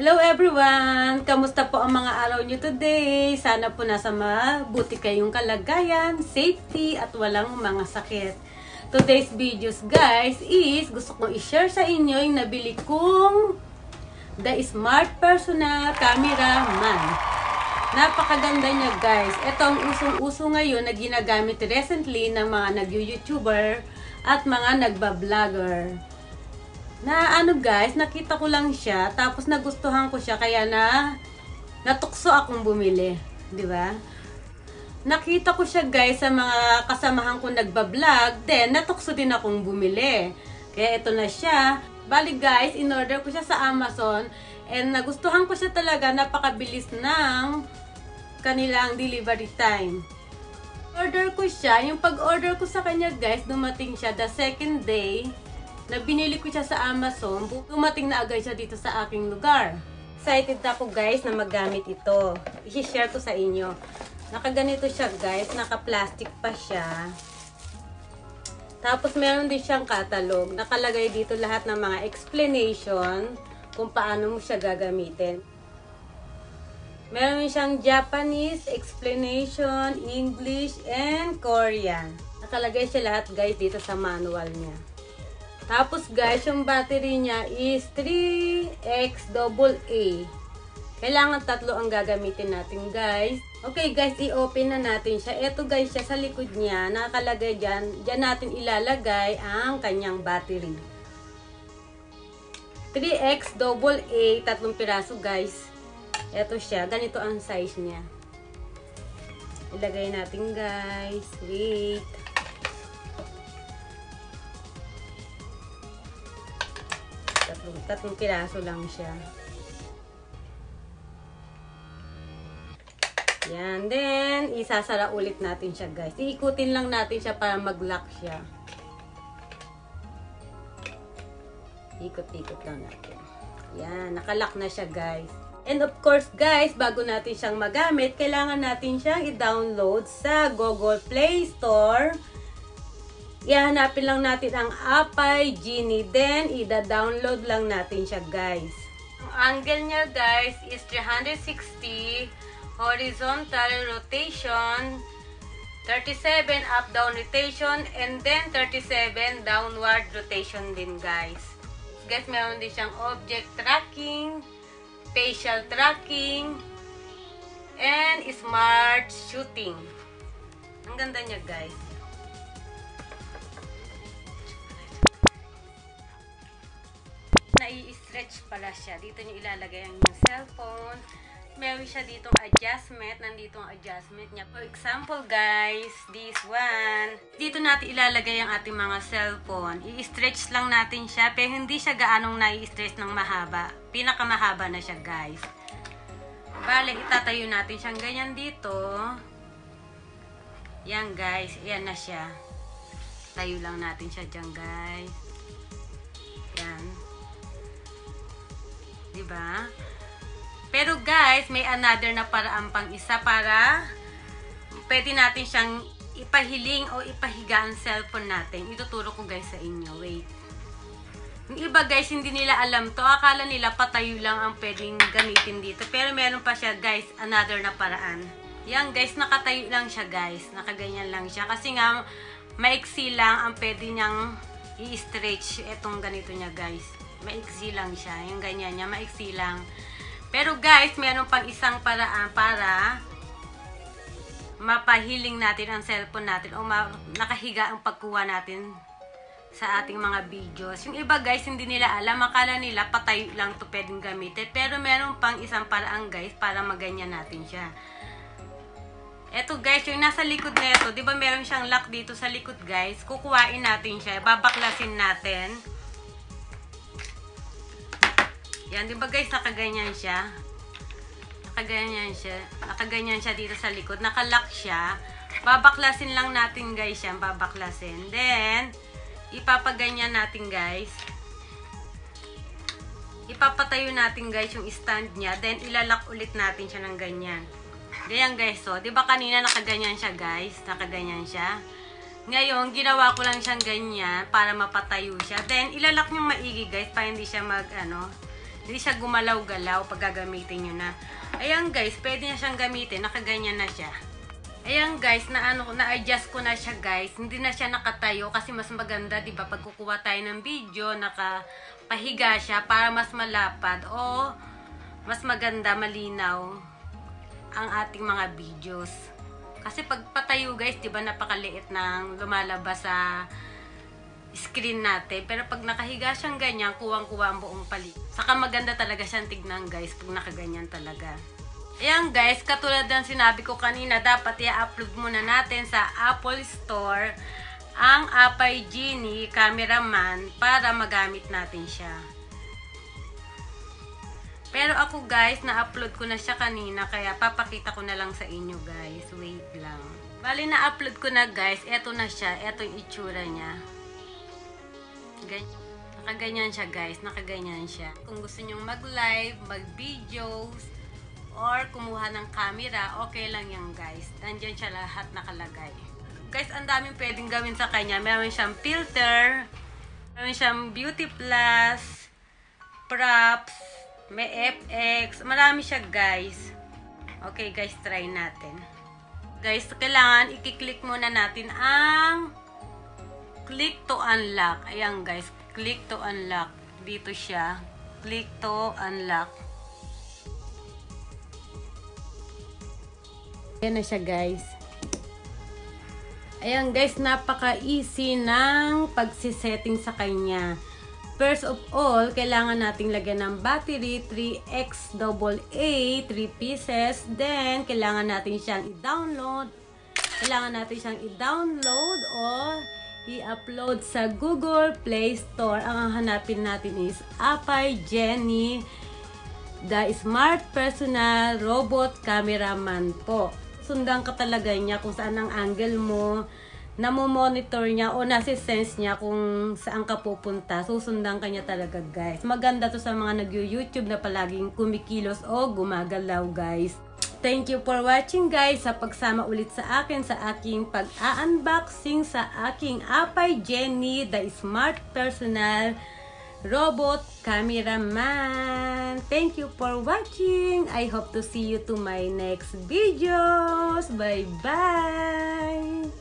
Hello everyone! Kamusta po ang mga araw nyo today? Sana po nasa mabuti kayong kalagayan, safety, at walang mga sakit. Today's videos guys is gusto kong i-share sa inyo yung nabili kong The Smart Personal Camera Man. Napakaganda niya guys. Ito ang usong-uso ngayon na ginagamit recently ng mga nag-YouTuber at mga nagba-vlogger na ano guys, nakita ko lang siya, tapos nagustuhan ko siya, kaya na natukso akong bumili. Di ba? Nakita ko siya guys sa mga kasamahan ko nagba-vlog, then natukso din akong bumili. Kaya ito na siya. Bali guys, in-order ko siya sa Amazon, and nagustuhan ko siya talaga, napakabilis ng kanilang delivery time. Order ko siya, yung pag-order ko sa kanya guys, dumating siya the second day, na binili ko siya sa Amazon, dumating na agad siya dito sa aking lugar. Excited ako guys na magamit ito. I-share ko sa inyo. Nakaganito siya guys, naka-plastic pa siya. Tapos meron din siyang catalog. Nakalagay dito lahat ng mga explanation kung paano mo siya gagamitin. Meron siyang Japanese explanation, English, and Korean. Nakalagay siya lahat guys dito sa manual niya. Tapos guys, yung battery niya is 3XAA. Kailangan tatlo ang gagamitin natin guys. Okay guys, i-open na natin siya. Ito guys siya sa likod niya, nakalagay dyan. Dyan natin ilalagay ang kanyang battery. 3XAA, tatlong piraso guys. Ito siya, ganito ang size niya. Ilagay natin guys. Wait. Tatlong, piraso lang siya. Yan. Then, isasara ulit natin siya, guys. Iikutin lang natin siya para mag-lock siya. Ikot-ikot lang natin. Yan. Nakalock na siya, guys. And of course, guys, bago natin siyang magamit, kailangan natin siyang i-download sa Google Play Store. Ihanapin lang natin ang Apay Genie. Then, i-download lang natin siya, guys. Ang angle niya, guys, is 360 horizontal rotation, 37 up-down rotation, and then 37 downward rotation din, guys. Guys, meron din siyang object tracking, facial tracking, and smart shooting. Ang ganda niya, guys. Nai-stretch pala siya. Dito niyo ilalagay ang inyong cellphone. Meron siya ditong adjustment. Nandito ang adjustment niya. For example, guys, this one. Dito natin ilalagay ang ating mga cellphone. I-stretch lang natin siya. Pero hindi siya gaanong nai-stretch ng mahaba. Pinakamahaba na siya, guys. Bale, itatayo natin siyang ganyan dito. Yan, guys. Yan na siya. Tayo lang natin siya dyan, guys. Yan. Diba? Pero guys, may another na paraan pang isa para pwede natin siyang ipahiling o ipahiga ang cellphone natin. Ituturo ko guys sa inyo. Wait. Yung iba guys, hindi nila alam to. Akala nila patayo lang ang pwedeng gamitin dito. Pero meron pa siya guys, another na paraan. Yan guys, nakatayo lang siya guys. Nakaganyan lang siya. Kasi nga, maiksi lang ang pwede niyang i-stretch itong ganito niya guys. Maiksi lang siya. Yung ganyan niya, maiksi lang. Pero guys, meron pang isang paraan para mapahiling natin ang cellphone natin o nakahiga ang pagkuha natin sa ating mga videos. Yung iba guys, hindi nila alam. Akala nila patayo lang to pwedeng gamitin. Pero meron pang isang paraan guys para maganyan natin siya. Eto guys, yung nasa likod na ito, di ba meron siyang lock dito sa likod guys? Kukuhain natin siya. Babaklasin natin. Yan, di ba guys, nakaganyan siya? Nakaganyan siya. Nakaganyan siya dito sa likod. Nakalock siya. Babaklasin lang natin guys yan. Babaklasin. Then, ipapaganyan natin guys. Ipapatayo natin guys yung stand niya. Then, ilalak ulit natin siya ng ganyan. Ganyan guys, so. Di ba kanina nakaganyan siya guys? Nakaganyan siya. Ngayon, ginawa ko lang siyang ganyan para mapatayo siya. Then, ilalak nyo maigi guys para hindi siya mag, ano, Hindi siya gumalaw-galaw pag gagamitin nyo na. Ayan guys, pwede na siyang gamitin. Nakaganyan na siya. Ayan guys, na ano, na-adjust ko na siya guys. Hindi na siya nakatayo kasi mas maganda, 'di ba? Pag kukuha tayo ng video, nakapahiga siya para mas malapad o mas maganda, malinaw ang ating mga videos. Kasi pag patayo guys, 'di ba, napakaliit ng lumalabas sa screen natin. Pero pag nakahiga siyang ganyan, kuwang-kuwa ang buong palit. Saka maganda talaga siyang tignan guys pag nakaganyan talaga. Ayan guys, katulad ng sinabi ko kanina, dapat i-upload muna natin sa Apple Store ang Apay Genie Cameraman para magamit natin siya. Pero ako guys, na-upload ko na siya kanina kaya papakita ko na lang sa inyo guys. Wait lang. Bali na-upload ko na guys, eto na siya, eto yung itsura niya. Ganyan. Nakaganyan siya guys, nakaganyan siya. Kung gusto nyong mag-live, mag-videos, or kumuha ng camera, okay lang yan guys. Nandiyan siya lahat nakalagay. Guys, ang daming pwedeng gawin sa kanya. Meron siyang filter, meron siyang beauty plus, props, may FX, marami siya guys. Okay guys, try natin. Guys, kailangan i-click muna natin ang click to unlock. Ayan guys, click to unlock. Dito siya. Click to unlock. Ayan na siya guys. Ayan guys, napaka-easy ng pagsisetting sa kanya. First of all, kailangan nating lagyan ng battery 3XAA, 3 pieces. Then, kailangan natin siyang i-download. Kailangan natin siyang i-download o i-upload sa Google Play Store. Ang hanapin natin is Apay Jenny, the Smart Personal Robot Cameraman po sundan ka talaga niya kung saan ang angle mo, namo-monitor niya o nasi-sense niya kung saan ka pupunta. Susundan ka niya talaga, guys. Maganda to sa mga nag-YouTube na palaging kumikilos o gumagalaw, guys. Thank you for watching, guys, sa pagsama ulit sa akin sa aking pag-unboxing sa aking Apay Jenny, the Smart Personal robot cameraman. Thank you for watching. I hope to see you to my next videos. Bye-bye.